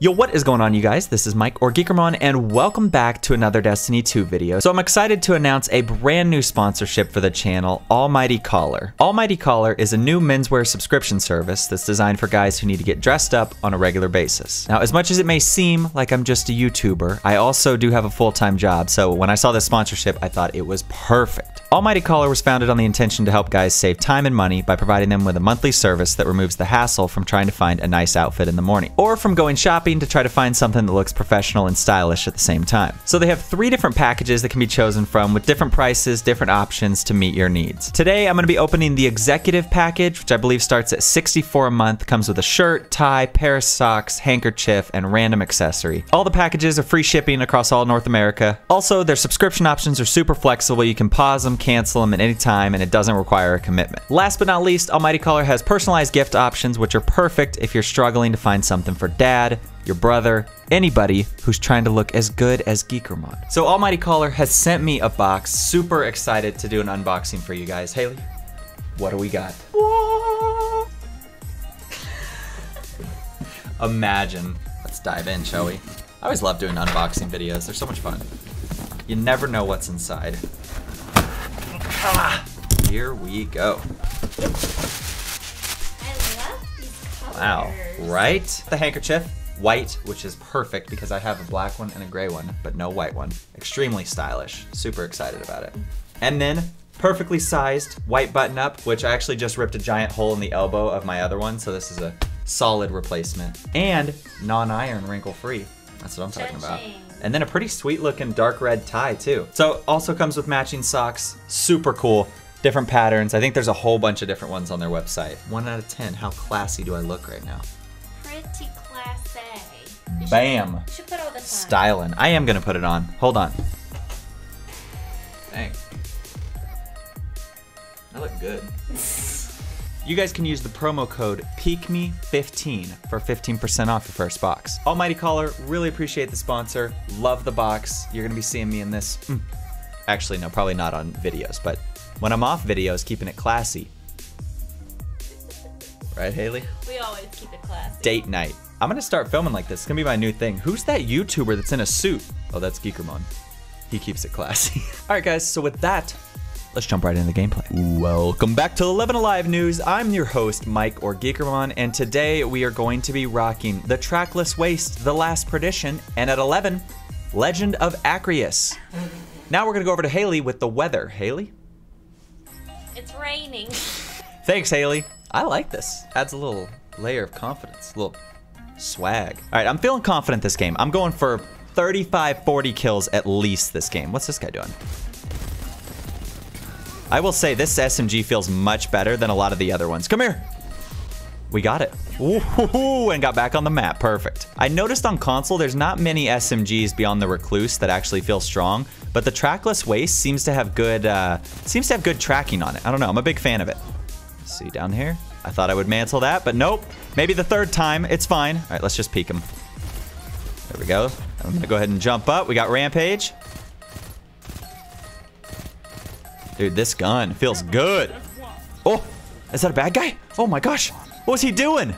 Yo, what is going on you guys? This is Mike or Geekermon and welcome back to another Destiny 2 video. So I'm excited to announce a brand new sponsorship for the channel, Almighty Collar. Almighty Collar is a new menswear subscription service that's designed for guys who need to get dressed up on a regular basis. Now, as much as it may seem like I'm just a YouTuber, I also do have a full-time job, so when I saw this sponsorship, I thought it was perfect. Almighty Collar was founded on the intention to help guys save time and money by providing them with a monthly service that removes the hassle from trying to find a nice outfit in the morning, or from going shopping to try to find something that looks professional and stylish at the same time. So they have three different packages that can be chosen from with different prices, different options to meet your needs. Today I'm going to be opening the executive package, which I believe starts at 64 a month, comes with a shirt, tie, pair of socks, handkerchief, and random accessory. All the packages are free shipping across all North America. Also, their subscription options are super flexible. You can pause them, cancel them at any time, and it doesn't require a commitment. Last but not least, Almighty Collar has personalized gift options, which are perfect if you're struggling to find something for dad, your brother, anybody who's trying to look as good as Geekermon. So Almighty Collar has sent me a box. Super excited to do an unboxing for you guys. Haley, what do we got? Imagine. Let's dive in, shall we? I always love doing unboxing videos. They're so much fun. You never know what's inside. Ah, here we go. Wow, right? The handkerchief, white, which is perfect because I have a black one and a gray one, but no white one. Extremely stylish. Super excited about it. And then perfectly sized white button up, which I actually just ripped a giant hole in the elbow of my other one, so this is a solid replacement. And non-iron wrinkle free. That's what I'm talking about. And then a pretty sweet looking dark red tie too. So also comes with matching socks. Super cool. Different patterns. I think there's a whole bunch of different ones on their website. One out of 10. How classy do I look right now? Bam. you should put all this on. Styling. I am gonna put it on. Hold on. Dang. I look good. You guys can use the promo code PEAKME15 for 15% off your first box. Almighty Collar, really appreciate the sponsor. Love the box. You're gonna be seeing me in this. mm. Actually, no, probably not on videos, but when I'm off videos, keeping it classy. Right, Haley? We always keep it classy. date night. I'm gonna start filming like this. It's gonna be my new thing. Who's that YouTuber that's in a suit? Oh, that's Geekermon. He keeps it classy. All right, guys. So with that, let's jump right into the gameplay. Welcome back to 11 Alive News. I'm your host, Mike or Geekermon, and today we are going to be rocking the Trackless Waste, The Last Perdition, and at 11, Legend of Acrius. Now we're gonna go over to Haley with the weather. Haley? It's raining. Thanks, Haley. I like this. Adds a little layer of confidence, a little swag. All right, I'm feeling confident this game. I'm going for 35, 40 kills at least this game. What's this guy doing? I will say this SMG feels much better than a lot of the other ones. Come here. We got it. Ooh, and got back on the map. Perfect. I noticed on console there's not many SMGs beyond the Recluse that actually feel strong, but the trackless waste seems to have good uh, seems to have good tracking on it. I don't know. I'm a big fan of it. See down here? I thought I would mantle that, but nope. Maybe the third time. It's fine. All right, let's just peek him. There we go. I'm gonna go ahead and jump up. We got Rampage. Dude, this gun feels good. Oh, is that a bad guy? Oh my gosh. What was he doing?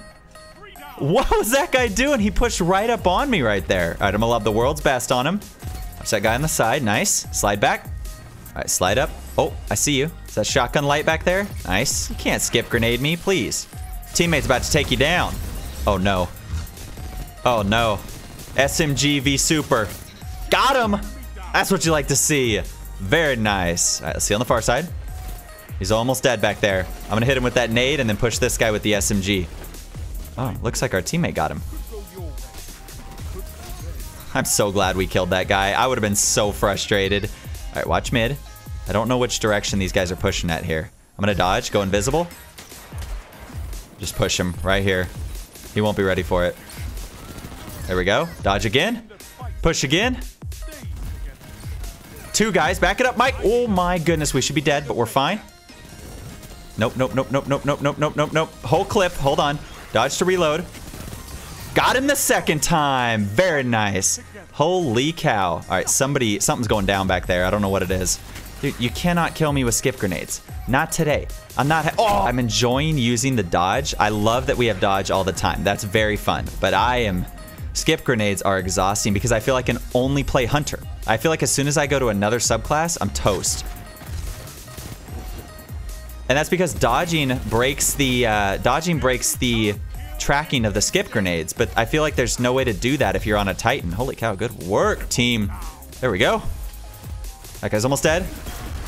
What was that guy doing? He pushed right up on me right there. All right, I'm gonna love the world's best on him. Watch that guy on the side. Nice. Slide back. All right, slide up. Oh, I see you. Is that shotgun light back there? Nice. You can't skip grenade me, please. Teammate's about to take you down. Oh no. Oh no. SMG v Super. Got him! That's what you like to see. Very nice. All right, let's see on the far side. He's almost dead back there. I'm gonna hit him with that nade and then push this guy with the SMG. Oh, looks like our teammate got him. I'm so glad we killed that guy. I would have been so frustrated. All right, watch mid. I don't know which direction these guys are pushing at here. I'm gonna dodge, go invisible. Just push him right here. He won't be ready for it. There we go. Dodge again. Push again. Two guys. Back it up, Mike. Oh my goodness. We should be dead, but we're fine. Nope, nope, nope, nope, nope, nope, nope, nope, nope, nope. Whole clip. Hold on. Dodge to reload. Got him the second time. Very nice. Holy cow. All right, somebody, something's going down back there. I don't know what it is. Dude, you cannot kill me with skip grenades. Not today. I'm not. oh, I'm enjoying using the dodge. I love that we have dodge all the time. That's very fun. But I am, skip grenades are exhausting because I feel I can only play Hunter. I feel like as soon as I go to another subclass, I'm toast. And that's because dodging breaks the uh, dodging breaks the tracking of the skip grenades. But I feel like there's no way to do that if you're on a Titan. Holy cow, good work, team. There we go. That guy's almost dead.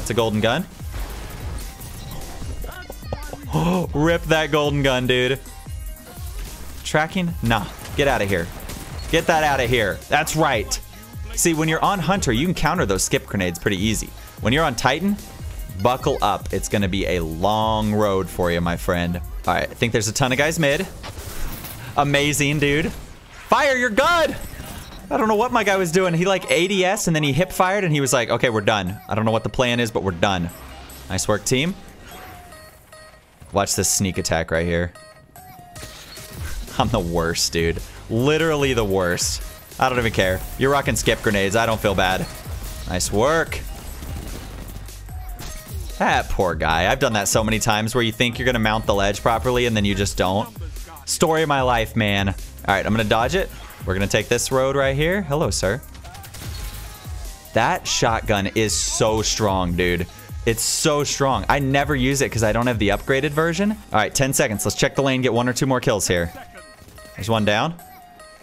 It's a golden gun. Rip that golden gun, dude. Tracking? Nah. Get out of here. Get that out of here. That's right. See, when you're on Hunter, you can counter those skip grenades pretty easy. When you're on Titan, buckle up. It's going to be a long road for you, my friend. All right, I think there's a ton of guys mid. Amazing, dude. Fire your gun! I don't know what my guy was doing. He like ADS and then he hip fired and he was like, okay, we're done. I don't know what the plan is, but we're done. Nice work, team. Watch this sneak attack right here. I'm the worst, dude. Literally the worst. I don't even care. You're rocking skip grenades. I don't feel bad. Nice work. That poor guy. I've done that so many times where you think you're going to mount the ledge properly and then you just don't. Story of my life, man. All right, I'm going to dodge it. We're to take this road right here. Hello, sir. That shotgun is so strong, dude. It's so strong. I never use it because I don't have the upgraded version. All right, 10 seconds. Let's check the lane, get one or two more kills here. There's one down.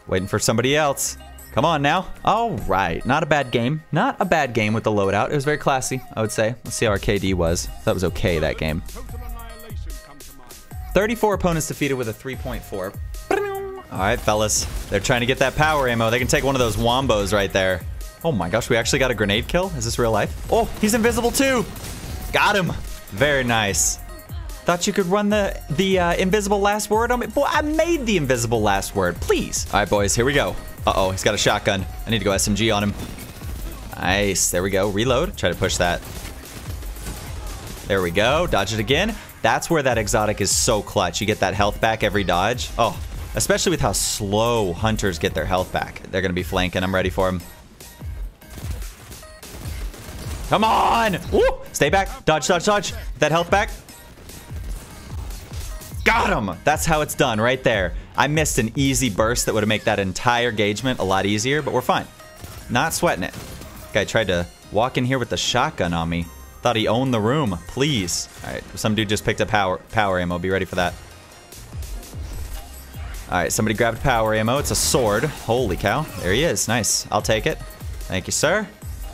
Waiting for somebody else. Come on now. All right. Not a bad game. Not a bad game with the loadout. It was very classy, I would say. Let's see how our KD was. That was okay, that game. 34 opponents defeated with a 3.4. All right, fellas. They're trying to get that power ammo. They can take one of those wombos right there. Oh my gosh, we actually got a grenade kill? Is this real life? Oh, he's invisible too. Got him. Very nice. Thought you could run the the uh, invisible last word on me. Boy, I made the invisible last word. Please. All right, boys, here we go. Uh-oh, he's got a shotgun. I need to go SMG on him. Nice. There we go. Reload. Try to push that. There we go. Dodge it again. That's where that exotic is so clutch. You get that health back every dodge. Oh, especially with how slow hunters get their health back. They're going to be flanking. I'm ready for him. Come on! Woo! Stay back. Dodge, dodge, dodge. That health back. Got him! That's how it's done right there. I missed an easy burst that would have made that entire engagement a lot easier, but we're fine. Not sweating it. Guy tried to walk in here with the shotgun on me. Thought he owned the room. Please. All right, some dude just picked up power, power ammo. Be ready for that. All right, somebody grabbed power ammo. It's a sword. Holy cow. There he is. Nice. I'll take it. Thank you, sir.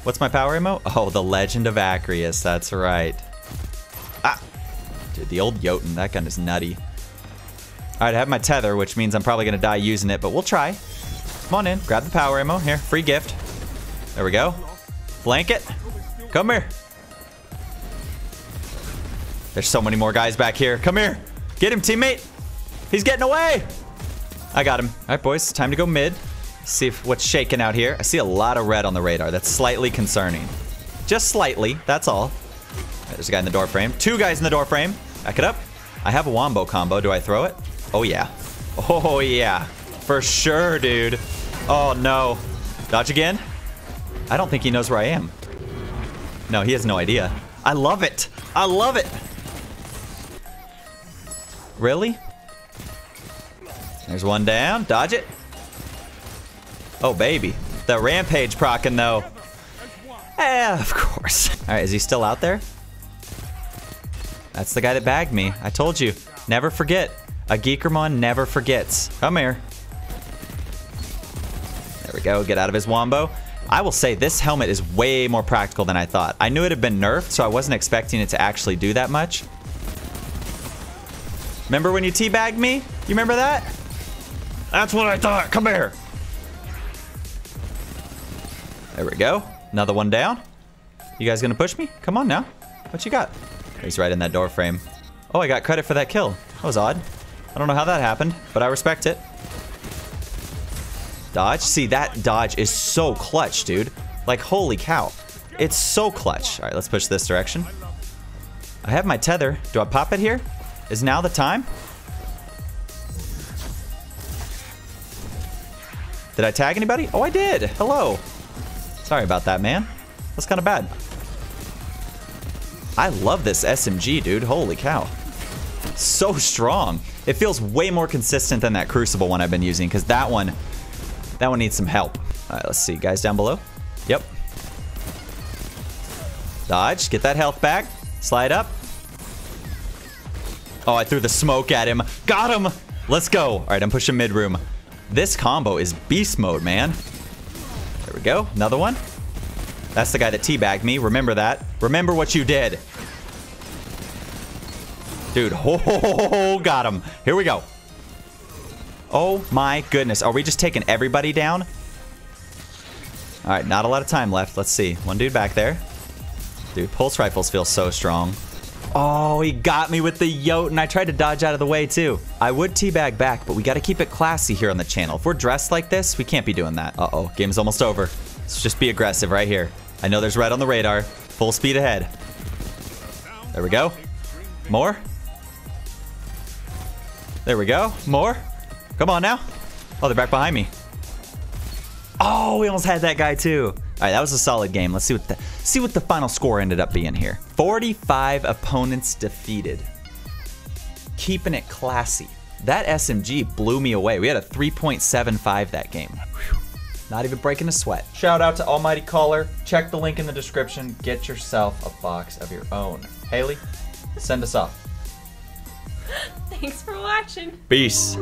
What's my power ammo? Oh, the Legend of Acrius. That's right. Ah. Dude, the old Jotun. That gun is nutty. All right, I have my tether, which means I'm probably going to die using it, but we'll try. Come on in. Grab the power ammo. Here, free gift. There we go. Flank it. Come here. There's so many more guys back here. Come here. Get him, teammate. He's getting away. I got him. All right, boys. Time to go mid. See if what's shaking out here. I see a lot of red on the radar. That's slightly concerning. Just slightly. That's all. Right, there's a guy in the door frame. Two guys in the door frame. Back it up. I have a wombo combo. Do I throw it? Oh, yeah. Oh, yeah. For sure, dude. Oh, no. Dodge again? I don't think he knows where I am. No, he has no idea. I love it. I love it. Really? There's one down. Dodge it. Oh, baby. The rampage procking, though. Eh, of course. All right, is he still out there? That's the guy that bagged me. I told you. Never forget. A Geekermon never forgets. Come here. There we go. Get out of his wombo. I will say this helmet is way more practical than I thought. I knew it had been nerfed, so I wasn't expecting it to actually do that much. Remember when you teabagged me? You remember that? That's what I thought. Come here. There we go. Another one down. You guys gonna push me? Come on now. What you got? He's right in that door frame. Oh, I got credit for that kill. That was odd. I don't know how that happened, but I respect it. Dodge. See, that dodge is so clutch, dude. Like, holy cow. It's so clutch. All right, let's push this direction. I have my tether. Do I pop it here? Is now the time? Did I tag anybody? Oh, I did. Hello. Sorry about that, man. That's kind of bad. I love this SMG, dude. Holy cow. So strong. It feels way more consistent than that Crucible one I've been using, because that one, That one needs some help. All right, let's see. Guys down below. Yep. Dodge. Get that health back. Slide up. Oh, I threw the smoke at him. Got him. Let's go. All right, I'm pushing mid room. This combo is beast mode, man. There we go. Another one. That's the guy that teabagged me. Remember that. Remember what you did. Dude, oh, got him. Here we go. Oh my goodness. Are we just taking everybody down? All right, not a lot of time left. Let's see. One dude back there. Dude, pulse rifles feel so strong. Oh, he got me with the yote, and I tried to dodge out of the way too. I would teabag back, but we gotta keep it classy here on the channel. If we're dressed like this, we can't be doing that. Uh-oh, game's almost over. Let's just be aggressive right here. I know there's red on the radar. Full speed ahead. There we go. More. There we go. More. Come on now. Oh, they're back behind me. Oh, we almost had that guy too. All right, that was a solid game. Let's see what the see what the final score ended up being here. 45 opponents defeated. Keeping it classy. That SMG blew me away. We had a 3.75 that game. Whew. Not even breaking a sweat. Shout out to Almighty Collar. Check the link in the description. Get yourself a box of your own. Haley, send us off. Thanks for watching. Peace.